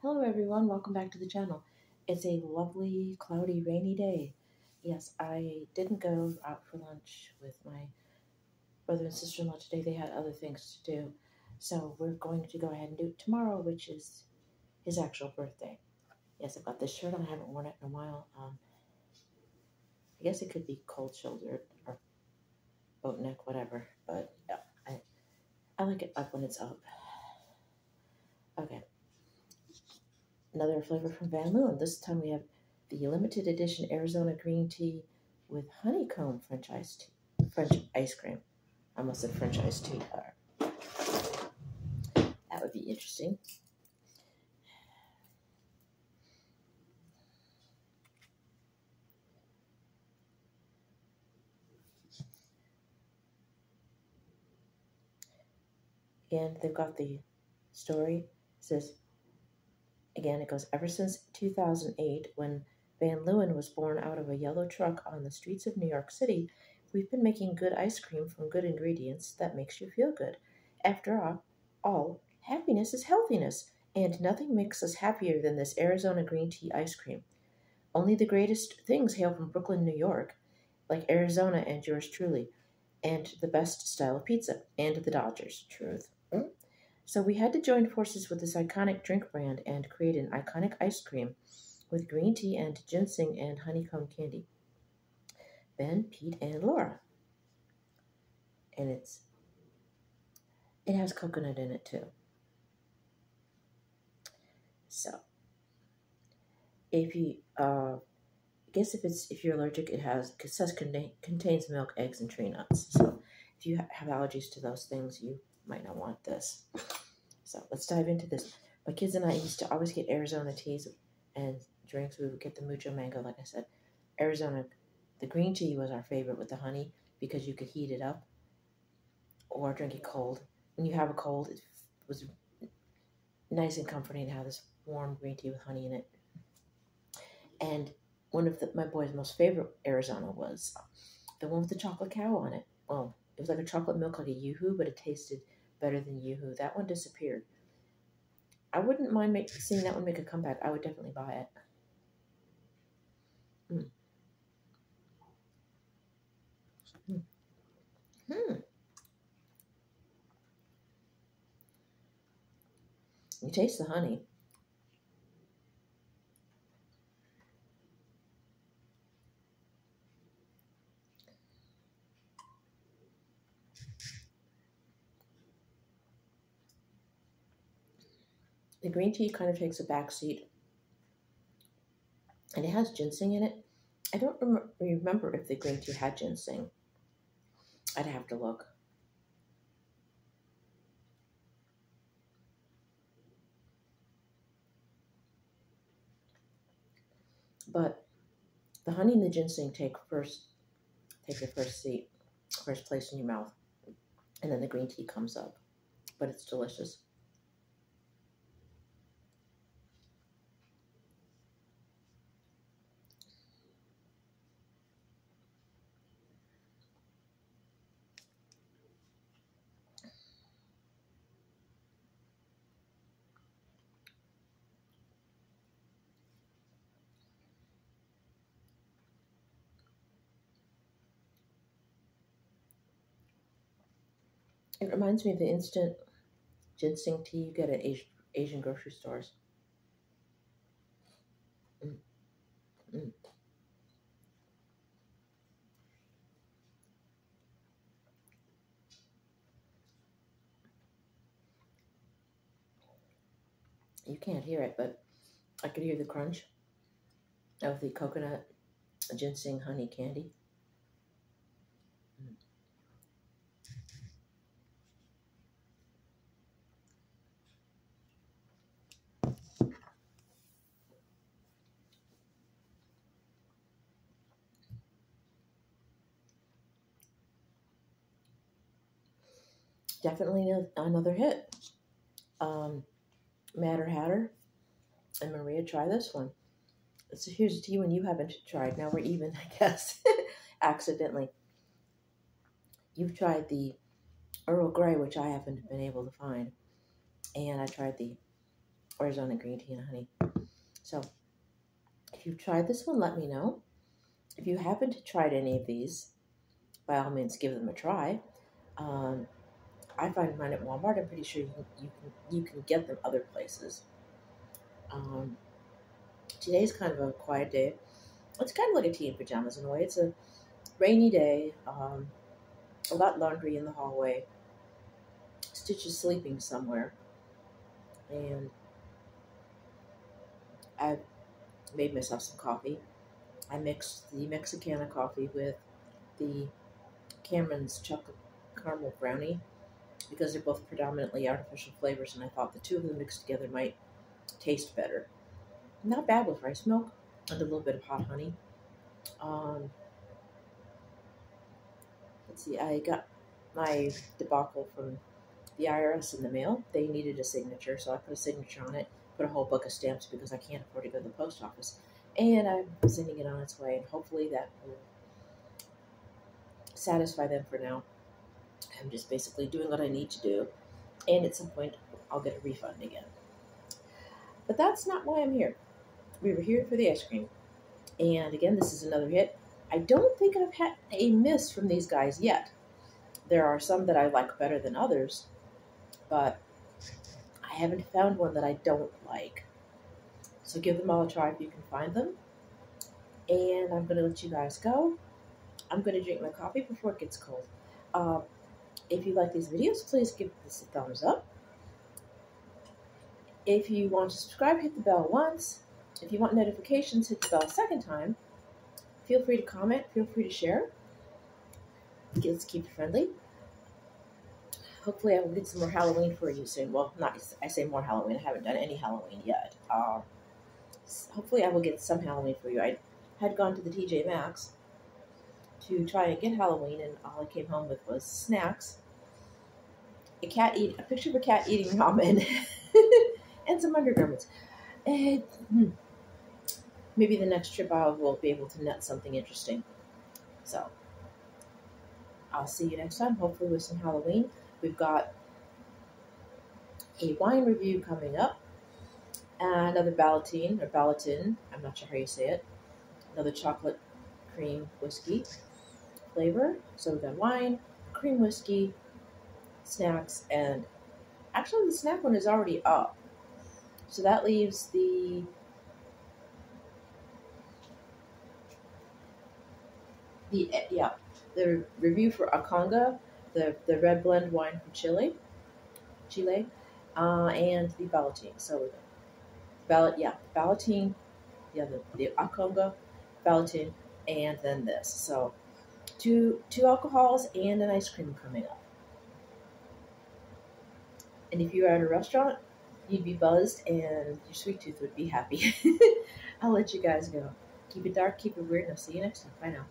Hello everyone, welcome back to the channel. It's a lovely, cloudy, rainy day. Yes, I didn't go out for lunch with my brother and sister-in-law today. They had other things to do. So we're going to go ahead and do it tomorrow, which is his actual birthday. Yes, I've got this shirt on. I haven't worn it in a while. Um, I guess it could be cold shouldered or boat neck, whatever. But yeah, I, I like it up when it's up. Okay another flavor from Van Leeuwen. This time we have the limited edition Arizona green tea with honeycomb French iced tea, French ice cream. I almost said French iced tea. That would be interesting. And they've got the story. It says Again, it goes ever since 2008, when Van Leeuwen was born out of a yellow truck on the streets of New York City, we've been making good ice cream from good ingredients that makes you feel good. After all, all happiness is healthiness, and nothing makes us happier than this Arizona green tea ice cream. Only the greatest things hail from Brooklyn, New York, like Arizona and yours truly, and the best style of pizza, and the Dodgers. Truth. So we had to join forces with this iconic drink brand and create an iconic ice cream with green tea and ginseng and honeycomb candy. Ben, Pete, and Laura. And it's it has coconut in it too. So if you uh I guess if it's if you're allergic, it has it says contain, contains milk, eggs, and tree nuts. So if you have allergies to those things, you might not want this. So let's dive into this. My kids and I used to always get Arizona teas and drinks. We would get the mucho mango, like I said. Arizona, the green tea was our favorite with the honey because you could heat it up or drink it cold. When you have a cold, it was nice and comforting to have this warm green tea with honey in it. And one of the, my boy's most favorite Arizona was the one with the chocolate cow on it. Well, it was like a chocolate milk, like a yoo-hoo, but it tasted better than Yoo-Hoo. That one disappeared. I wouldn't mind make, seeing that one make a comeback. I would definitely buy it. Hmm. Hmm. Hmm. You taste the honey. The green tea kind of takes a back seat. And it has ginseng in it. I don't rem- remember if the green tea had ginseng. I'd have to look. But the honey and the ginseng take first take the first seat, first place in your mouth. And then the green tea comes up. But it's delicious. It reminds me of the instant ginseng tea you get at Asian, grocery stores. Mm. Mm. You can't hear it, but I could hear the crunch of the coconut ginseng honey candy. Definitely another hit. Um, Matter Hatter and Maria, try this one. So here's a tea one you haven't tried. Now we're even, I guess, accidentally. You've tried the Earl Grey, which I haven't been able to find. And I tried the Arizona green tea and honey. So, if you've tried this one, let me know. If you haven't tried any of these, by all means, give them a try. Um, I find mine at Walmart. I'm pretty sure you can you can, you can get them other places. Um, today's kind of a quiet day. It's kind of like a tea in pajamas in a way. It's a rainy day. Um, I got laundry in the hallway. Stitch is sleeping somewhere, and I made myself some coffee. I mixed the Mexicana coffee with the Cameron's chocolate caramel brownie because they're both predominantly artificial flavors, and I thought the two of them mixed together might taste better. Not bad with rice milk and a little bit of hot honey. Um, let's see, I got my debacle from the IRS in the mail. They needed a signature, so I put a signature on it, put a whole book of stamps because I can't afford to go to the post office. And I'm sending it on its way, and hopefully that will satisfy them for now. I'm just basically doing what I need to do, and at some point I'll get a refund again. But that's not why I'm here. We were here for the ice cream. And again, this is another hit. I don't think I've had a miss from these guys yet. There are some that I like better than others, but I haven't found one that I don't like. So give them all a try if you can find them. And I'm going to let you guys go. I'm going to drink my coffee before it gets cold. Uh, if you like these videos, please give this a thumbs up. If you want to subscribe, hit the bell once. If you want notifications, hit the bell a second time. Feel free to comment. Feel free to share. Let's keep it friendly. Hopefully, I will get some more Halloween for you soon. Well, not I say more Halloween. I haven't done any Halloween yet. Uh, hopefully, I will get some Halloween for you. I had gone to the TJ Maxx to try and get Halloween, and all I came home with was snacks, a cat eat a picture of a cat eating ramen, and some undergarments. And hmm, maybe the next trip I will be able to net something interesting. So I'll see you next time. Hopefully with some Halloween. We've got a wine review coming up. And another Ballotine or Ballatin, I'm not sure how you say it. Another chocolate cream whiskey flavor. So we've got wine, cream whiskey, snacks, and actually the snack one is already up. So that leaves the the yeah the review for Aconga, the the red blend wine from Chile, Chile, uh, and the Ballotine. So Ballot yeah Ballotine, yeah the the Aconga, Ballotine, and then this. So two two alcohols and an ice cream coming up. And if you were at a restaurant, you'd be buzzed and your sweet tooth would be happy. I'll let you guys go. Keep it dark, keep it weird, and I'll see you next time. Bye now.